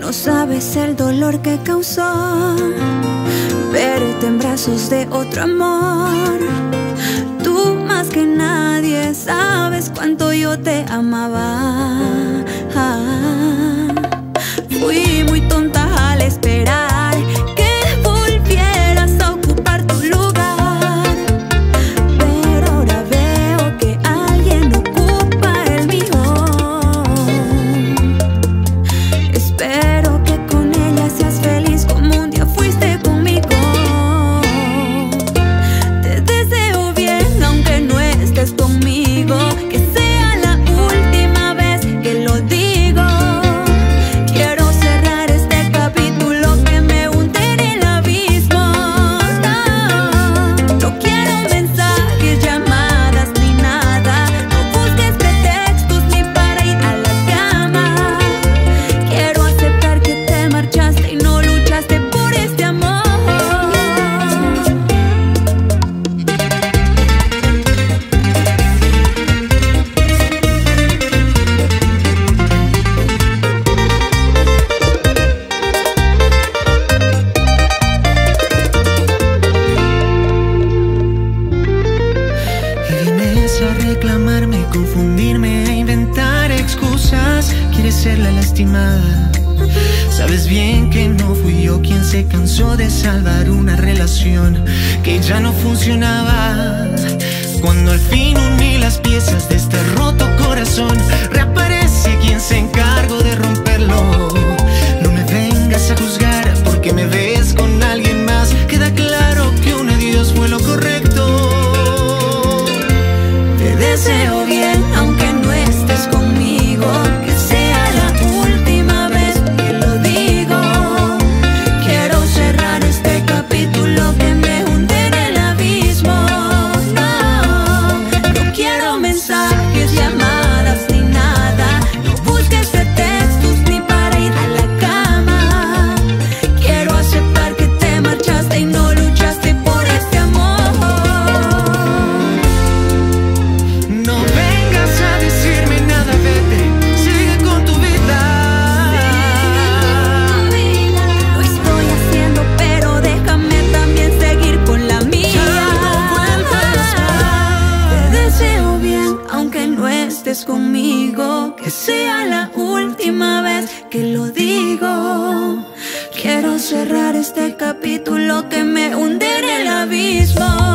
No sabes el dolor que causó verte en brazos de otro amor. Tú más que nadie sabes cuánto yo te amaba. A reclamarme, confundirme e inventar excusas. Quieres ser la lastimada. Sabes bien que no fui yo quien se cansó de salvar una relación que ya no funcionaba. Cuando al fin uní las piezas de este roto corazón, estés conmigo, que sea la última vez que lo digo. Quiero cerrar este capítulo que me hunde en el abismo.